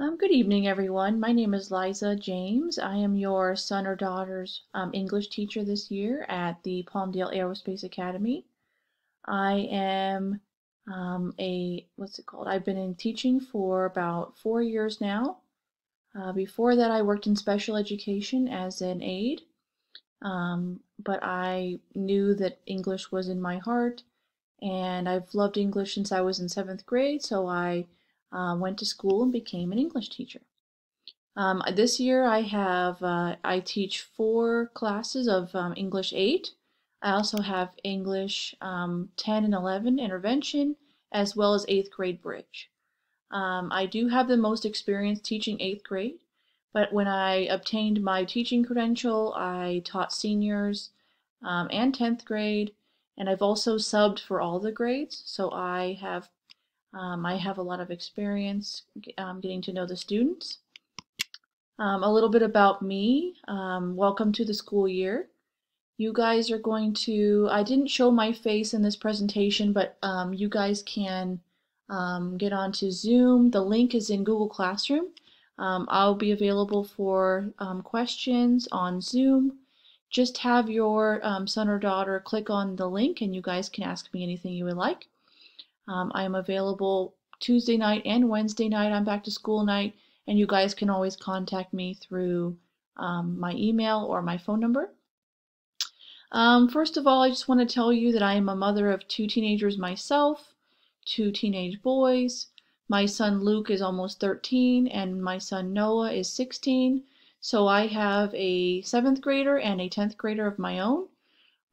Um, good evening, everyone. My name is Liza James. I am your son or daughter's um, English teacher this year at the Palmdale Aerospace Academy. I am um, a, what's it called? I've been in teaching for about four years now. Uh, before that, I worked in special education as an aide, um, but I knew that English was in my heart, and I've loved English since I was in seventh grade, so I uh, went to school and became an English teacher. Um, this year I have, uh, I teach four classes of um, English 8. I also have English um, 10 and 11 intervention, as well as 8th grade bridge. Um, I do have the most experience teaching 8th grade, but when I obtained my teaching credential, I taught seniors and 10th grade, and I've also subbed for all the grades, so I have um, I have a lot of experience um, getting to know the students. Um, a little bit about me. Um, welcome to the school year. You guys are going to, I didn't show my face in this presentation, but um, you guys can um, get onto Zoom. The link is in Google Classroom. I'll be available for questions on Zoom. Just have your son or daughter click on the link and you guys can ask me anything you would like. Um, I am available Tuesday night and Wednesday night on back to school night, and you guys can always contact me through um, my email or my phone number. Um, first of all, I just want to tell you that I am a mother of two teenagers myself, two teenage boys. My son Luke is almost 13, and my son Noah is 16. So I have a seventh grader and a 10th grader of my own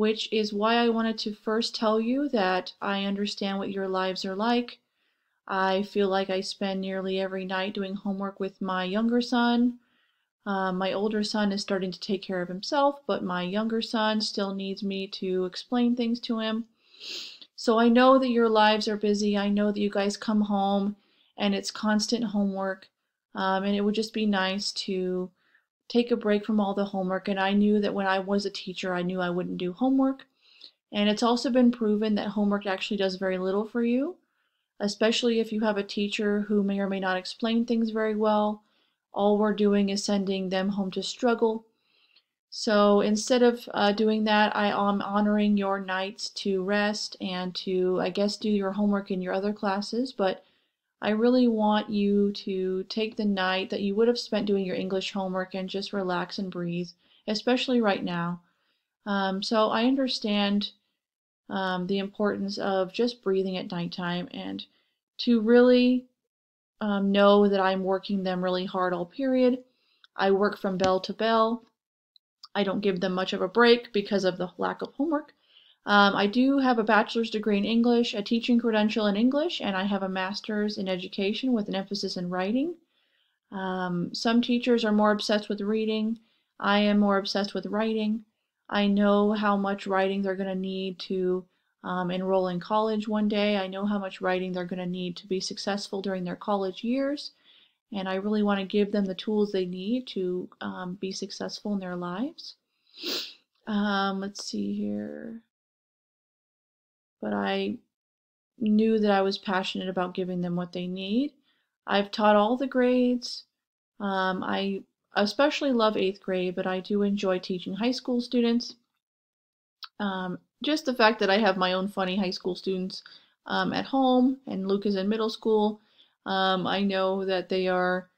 which is why I wanted to first tell you that I understand what your lives are like. I feel like I spend nearly every night doing homework with my younger son. Uh, my older son is starting to take care of himself, but my younger son still needs me to explain things to him. So I know that your lives are busy. I know that you guys come home and it's constant homework. Um, and it would just be nice to take a break from all the homework. And I knew that when I was a teacher, I knew I wouldn't do homework. And it's also been proven that homework actually does very little for you, especially if you have a teacher who may or may not explain things very well. All we're doing is sending them home to struggle. So instead of uh, doing that, I am honoring your nights to rest and to, I guess, do your homework in your other classes. But I really want you to take the night that you would have spent doing your English homework and just relax and breathe, especially right now. Um, so I understand um, the importance of just breathing at nighttime and to really um, know that I'm working them really hard all period. I work from bell to bell. I don't give them much of a break because of the lack of homework. Um, I do have a bachelor's degree in English, a teaching credential in English, and I have a master's in education with an emphasis in writing. Um, some teachers are more obsessed with reading. I am more obsessed with writing. I know how much writing they're going to need to um, enroll in college one day. I know how much writing they're going to need to be successful during their college years. And I really want to give them the tools they need to um, be successful in their lives. Um, let's see here but I knew that I was passionate about giving them what they need. I've taught all the grades. Um, I especially love eighth grade, but I do enjoy teaching high school students. Um, just the fact that I have my own funny high school students um, at home and Luke is in middle school, um, I know that they are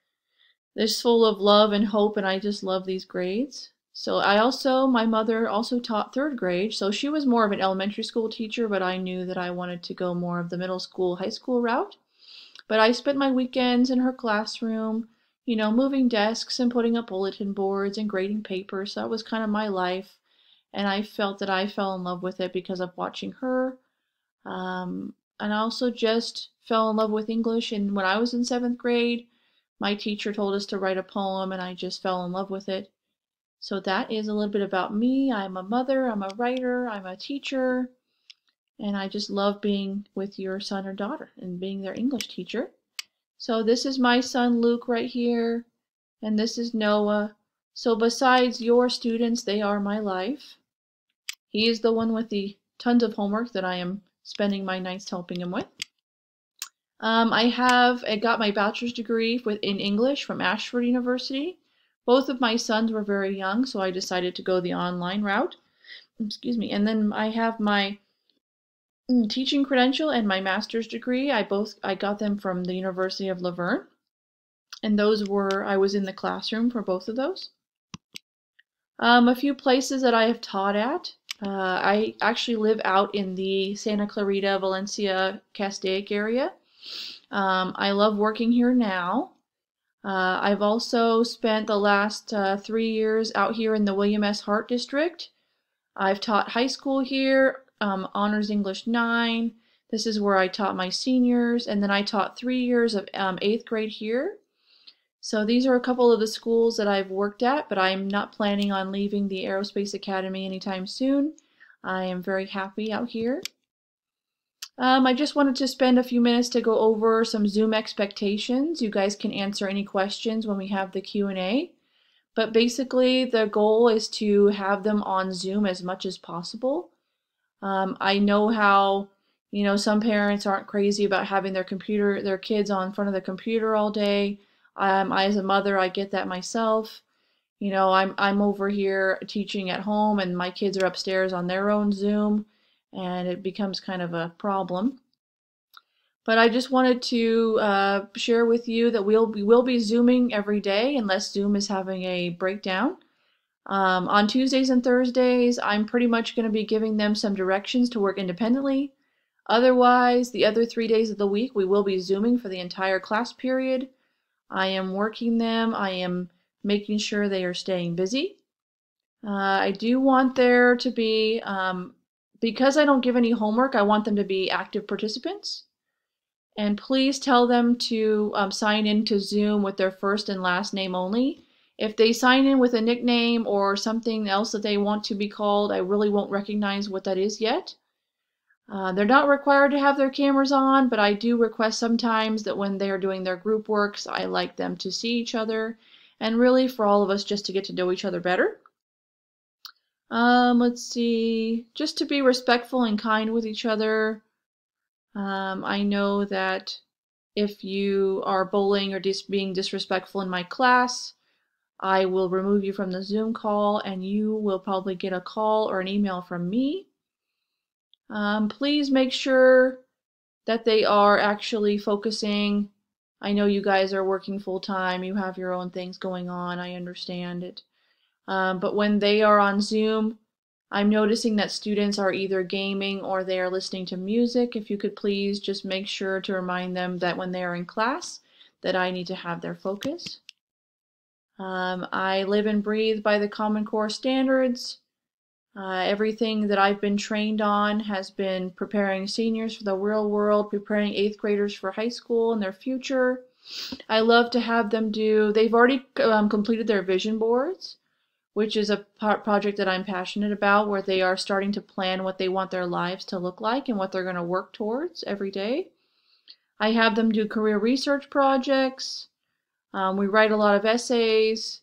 just full of love and hope, and I just love these grades. So I also, my mother also taught third grade, so she was more of an elementary school teacher, but I knew that I wanted to go more of the middle school, high school route. But I spent my weekends in her classroom, you know, moving desks and putting up bulletin boards and grading papers. So that was kind of my life. And I felt that I fell in love with it because of watching her. Um, and I also just fell in love with English. And when I was in seventh grade, my teacher told us to write a poem, and I just fell in love with it. So that is a little bit about me. I'm a mother, I'm a writer, I'm a teacher, and I just love being with your son or daughter and being their English teacher. So this is my son Luke right here, and this is Noah. So besides your students, they are my life. He is the one with the tons of homework that I am spending my nights helping him with. Um, I have I got my bachelor's degree with, in English from Ashford University. Both of my sons were very young, so I decided to go the online route. Excuse me. And then I have my mm, teaching credential and my master's degree. I both I got them from the University of La Verne. And those were I was in the classroom for both of those. Um, a few places that I have taught at. Uh, I actually live out in the Santa Clarita, Valencia, Castaic area. Um, I love working here now. Uh, I've also spent the last uh, three years out here in the William S. Hart District. I've taught high school here, um, Honors English 9. This is where I taught my seniors, and then I taught three years of um, eighth grade here. So these are a couple of the schools that I've worked at, but I'm not planning on leaving the Aerospace Academy anytime soon. I am very happy out here. Um, I just wanted to spend a few minutes to go over some Zoom expectations. You guys can answer any questions when we have the Q&A. But basically, the goal is to have them on Zoom as much as possible. Um, I know how, you know, some parents aren't crazy about having their computer, their kids on front of the computer all day. Um, I, as a mother, I get that myself. You know, I'm I'm over here teaching at home, and my kids are upstairs on their own Zoom and it becomes kind of a problem. But I just wanted to uh, share with you that we'll be, we'll be Zooming every day unless Zoom is having a breakdown. Um, on Tuesdays and Thursdays, I'm pretty much going to be giving them some directions to work independently. Otherwise, the other three days of the week, we will be Zooming for the entire class period. I am working them. I am making sure they are staying busy. Uh, I do want there to be um, because I don't give any homework, I want them to be active participants. And please tell them to um, sign in to Zoom with their first and last name only. If they sign in with a nickname or something else that they want to be called, I really won't recognize what that is yet. Uh, they're not required to have their cameras on, but I do request sometimes that when they are doing their group works, I like them to see each other and really for all of us just to get to know each other better. Um, let's see, just to be respectful and kind with each other. Um, I know that if you are bullying or dis being disrespectful in my class, I will remove you from the Zoom call and you will probably get a call or an email from me. Um, please make sure that they are actually focusing. I know you guys are working full time, you have your own things going on, I understand it. Um, but when they are on Zoom, I'm noticing that students are either gaming or they are listening to music. If you could please just make sure to remind them that when they are in class, that I need to have their focus. Um, I live and breathe by the Common Core standards. Uh, everything that I've been trained on has been preparing seniors for the real world, preparing eighth graders for high school and their future. I love to have them do, they've already um, completed their vision boards which is a project that I'm passionate about, where they are starting to plan what they want their lives to look like and what they're going to work towards every day. I have them do career research projects. Um, we write a lot of essays.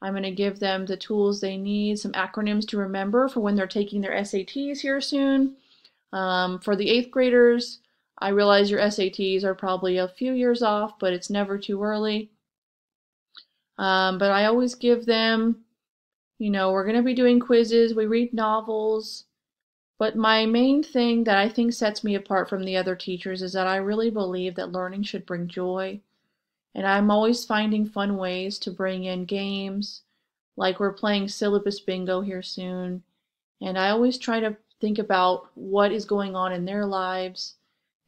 I'm going to give them the tools they need, some acronyms to remember for when they're taking their SATs here soon. Um, for the eighth graders, I realize your SATs are probably a few years off, but it's never too early. Um, but I always give them you know, we're going to be doing quizzes, we read novels. But my main thing that I think sets me apart from the other teachers is that I really believe that learning should bring joy. And I'm always finding fun ways to bring in games, like we're playing syllabus bingo here soon. And I always try to think about what is going on in their lives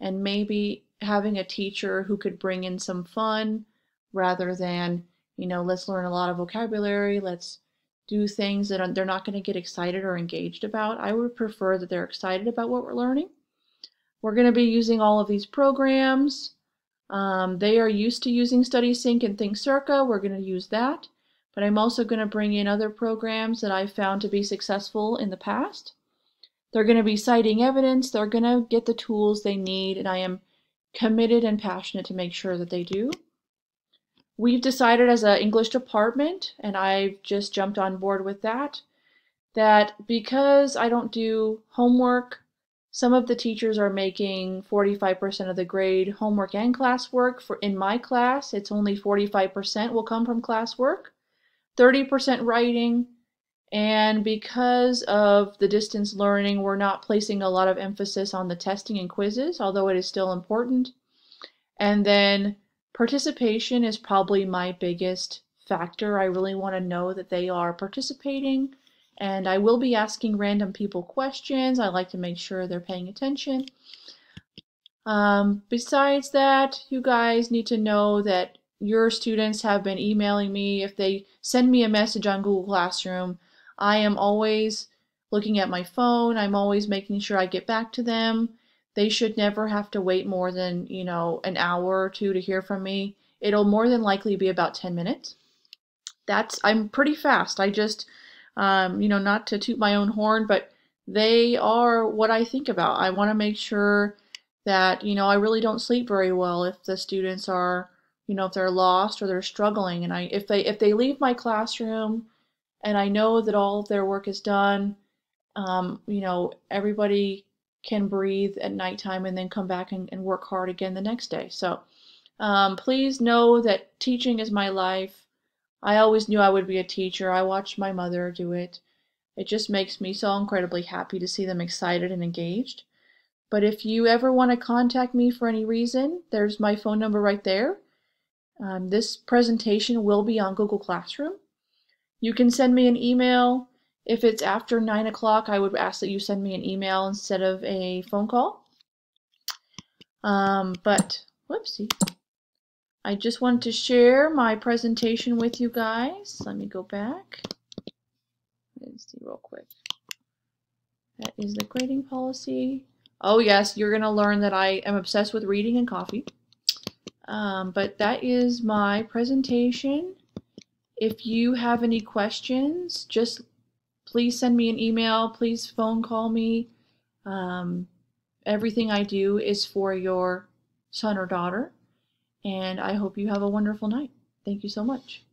and maybe having a teacher who could bring in some fun rather than, you know, let's learn a lot of vocabulary, let's do things that they're not going to get excited or engaged about. I would prefer that they're excited about what we're learning. We're going to be using all of these programs. Um, they are used to using StudySync and ThinkCERCA. We're going to use that. But I'm also going to bring in other programs that I've found to be successful in the past. They're going to be citing evidence. They're going to get the tools they need, and I am committed and passionate to make sure that they do. We've decided as an English department, and I've just jumped on board with that, that because I don't do homework, Some of the teachers are making 45% of the grade homework and classwork. For in my class, it's only 45% will come from classwork, 30% writing, and because of the distance learning, we're not placing a lot of emphasis on the testing and quizzes, although it is still important. And then participation is probably my biggest factor. I really want to know that they are participating and I will be asking random people questions. I like to make sure they're paying attention. Um, besides that, you guys need to know that your students have been emailing me. If they send me a message on Google Classroom, I am always looking at my phone. I'm always making sure I get back to them. They should never have to wait more than, you know, an hour or two to hear from me. It'll more than likely be about 10 minutes. That's, I'm pretty fast. I just, um, you know, not to toot my own horn, but they are what I think about. I want to make sure that, you know, I really don't sleep very well if the students are, you know, if they're lost or they're struggling. And I, if they, if they leave my classroom and I know that all of their work is done, um, you know, everybody can breathe at nighttime and then come back and, and work hard again the next day. So um, please know that teaching is my life. I always knew I would be a teacher. I watched my mother do it. It just makes me so incredibly happy to see them excited and engaged. But if you ever want to contact me for any reason, there's my phone number right there. Um, this presentation will be on Google Classroom. You can send me an email. If it's after 9 o'clock, I would ask that you send me an email instead of a phone call. Um, but, whoopsie. I just wanted to share my presentation with you guys. Let me go back. Let's see real quick. That is the grading policy. Oh yes, you're going to learn that I am obsessed with reading and coffee. Um, but that is my presentation. If you have any questions, just please send me an email. Please phone call me. Um, everything I do is for your son or daughter and I hope you have a wonderful night. Thank you so much.